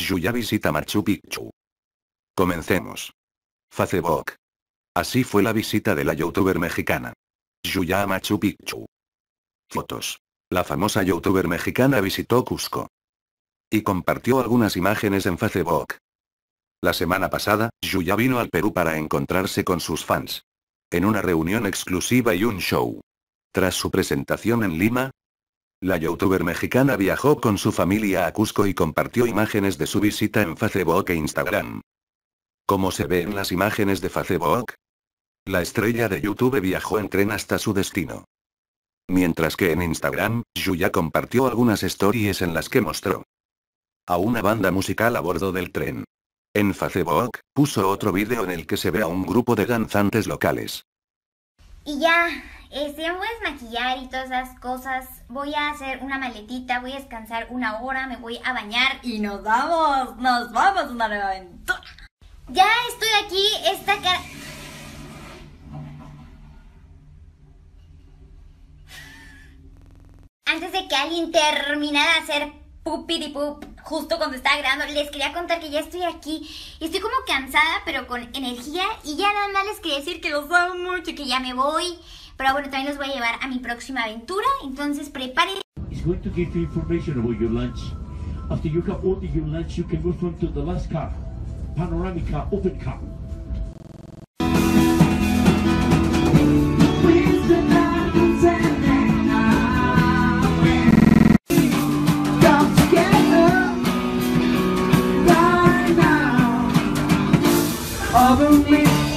Yuya visita Machu Picchu. Comencemos. Facebook. Así fue la visita de la youtuber mexicana. Yuya a Machu Picchu. Fotos. La famosa youtuber mexicana visitó Cusco. Y compartió algunas imágenes en Facebook. La semana pasada, Yuya vino al Perú para encontrarse con sus fans. En una reunión exclusiva y un show. Tras su presentación en Lima, la youtuber mexicana viajó con su familia a Cusco y compartió imágenes de su visita en Facebook e Instagram. Como se ve en las imágenes de Facebook, la estrella de YouTube viajó en tren hasta su destino. Mientras que en Instagram, Yuya compartió algunas stories en las que mostró a una banda musical a bordo del tren. En Facebook, puso otro vídeo en el que se ve a un grupo de danzantes locales. Y ya, este, me voy a desmaquillar y todas esas cosas. Voy a hacer una maletita, voy a descansar una hora, me voy a bañar y nos vamos, nos vamos a una nueva aventura. Ya estoy aquí, esta cara... Antes de que alguien terminara de hacer pup, justo cuando estaba grabando, les quería contar que ya estoy aquí. Estoy como cansada, pero con energía. Y ya nada más les quería decir que los amo mucho y que ya me voy. Pero bueno, también los voy a llevar a mi próxima aventura. Entonces preparen. It's going to give you information about your lunch. After you have ordered your lunch, you can move on to the last car. Panoramic car, open car. Come together right now. All the